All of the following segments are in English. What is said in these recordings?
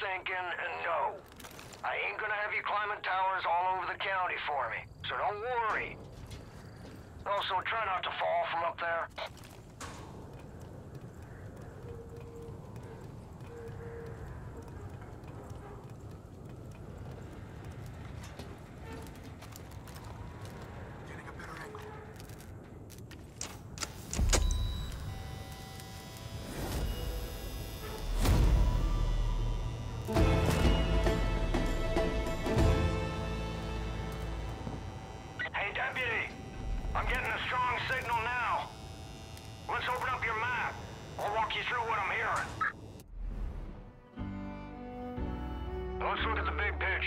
sink in, and no. I ain't gonna have you climbing towers all over the county for me, so don't worry. Also, try not to fall from up there.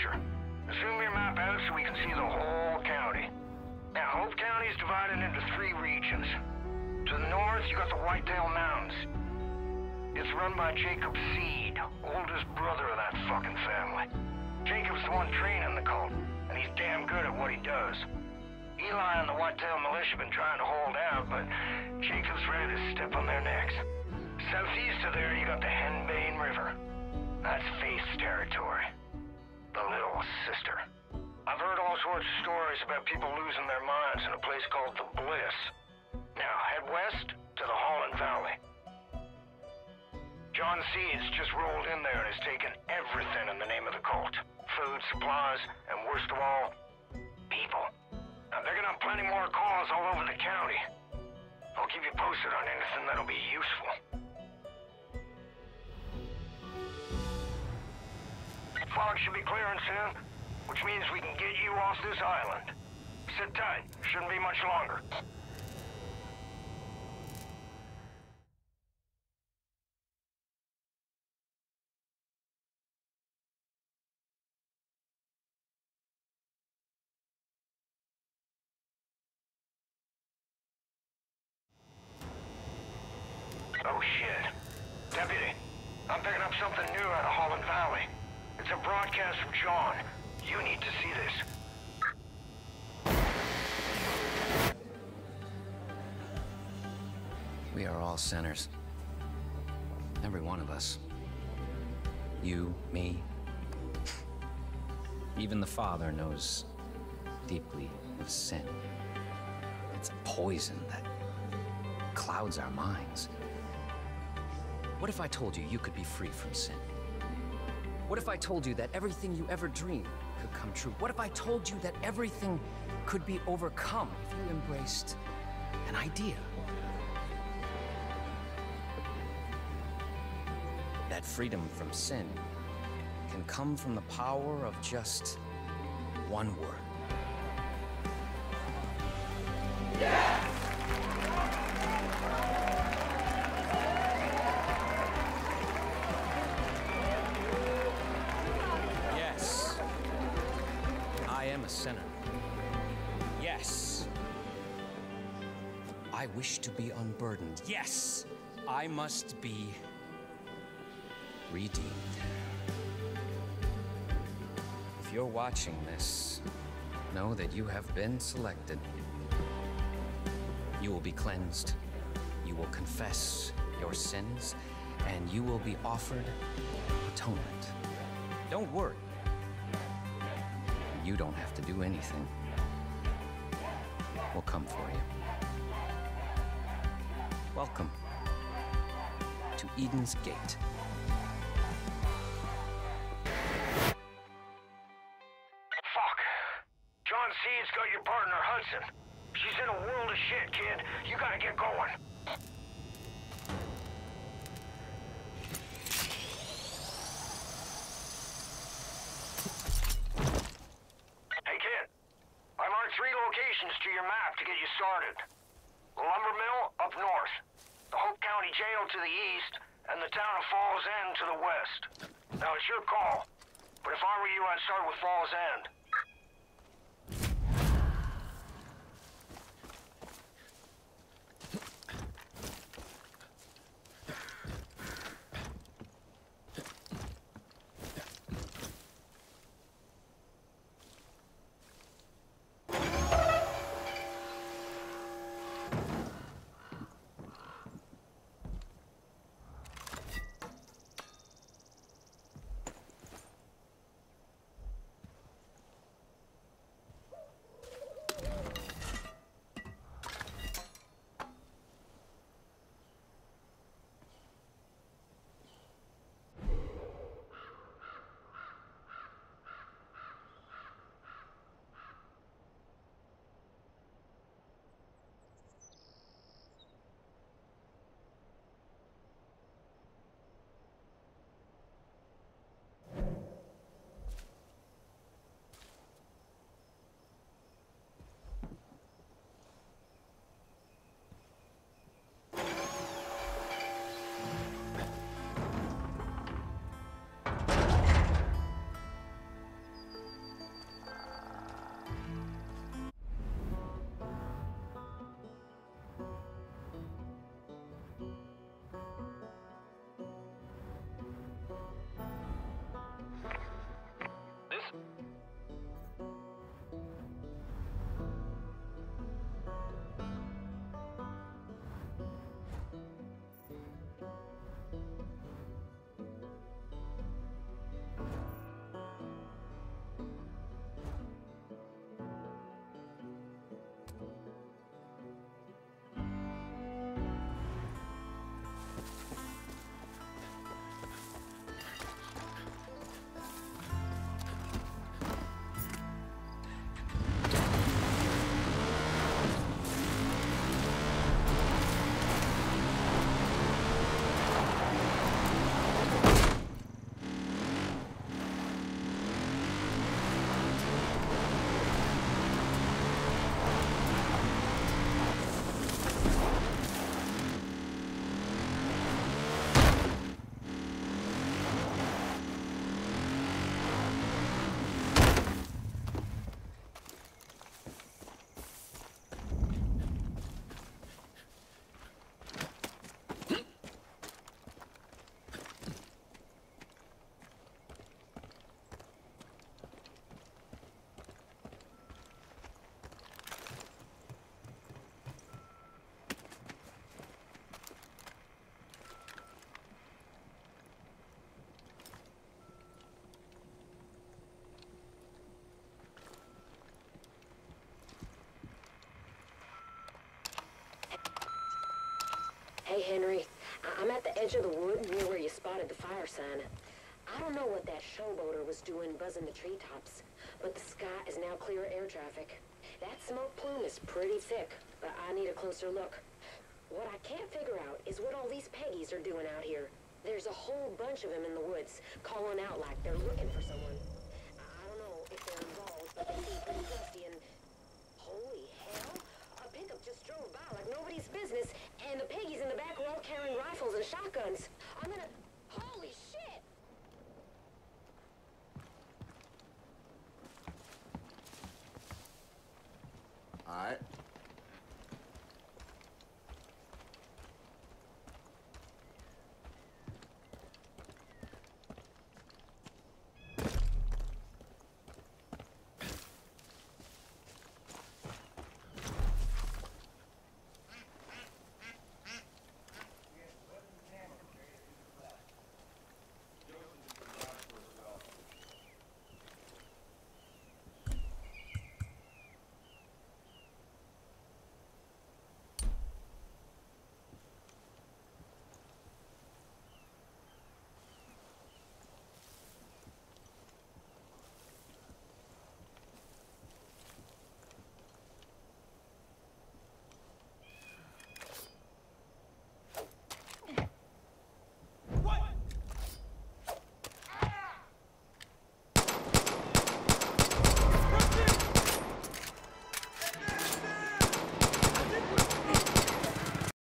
Picture. Zoom your map out so we can see the whole county. Now, Hope County is divided into three regions. To the north, you got the Whitetail Mountains. It's run by Jacob Seed, oldest brother of that fucking family. Jacob's the one training the cult, and he's damn good at what he does. Eli and the Whitetail Militia been trying to hold out, but Jacob's ready to step on their necks. Southeast of there, you got the Henbane River. That's Faith's territory. Heard stories about people losing their minds in a place called the Bliss. Now, head west to the Holland Valley. John Seeds just rolled in there and has taken everything in the name of the cult. Food, supplies, and worst of all, people. Now, they're gonna have plenty more calls all over the county. I'll keep you posted on anything that'll be useful. Fog should be clearing soon, which means we can get you off this island. Sit tight. Shouldn't be much longer. Oh shit. Deputy, I'm picking up something new out of Holland Valley. It's a broadcast from John. You need to see this. We are all sinners. Every one of us. You, me. Even the Father knows deeply of sin. It's a poison that clouds our minds. What if I told you you could be free from sin? What if I told you that everything you ever dreamed could come true? What if I told you that everything could be overcome if you embraced an idea? That freedom from sin can come from the power of just one word. Yes. I wish to be unburdened. Yes. I must be redeemed. If you're watching this, know that you have been selected. You will be cleansed. You will confess your sins, and you will be offered atonement. Don't worry. You don't have to do anything. We'll come for you. Welcome to Eden's Gate. Fuck. John Seed's got your partner, Hudson. She's in a world of shit, kid. You gotta get going. Hey, kid. I marked three locations to your map to get you started. Lumber mill up north, the Hope County Jail to the east, and the town of Falls End to the west. Now, it's your call. But if I were you, I'd start with Falls End. Edge of the wood near where you spotted the fire sign. I don't know what that showboater was doing buzzing the treetops, but the sky is now clear of air traffic. That smoke plume is pretty thick, but I need a closer look. What I can't figure out is what all these Peggies are doing out here. There's a whole bunch of them in the woods, calling out like they're looking for someone. I don't know if they're involved, but they seem pretty dusty and... Holy hell! A pickup just drove by like nobody's business, and the Peggies in the back were all carrying rifles and shotguns.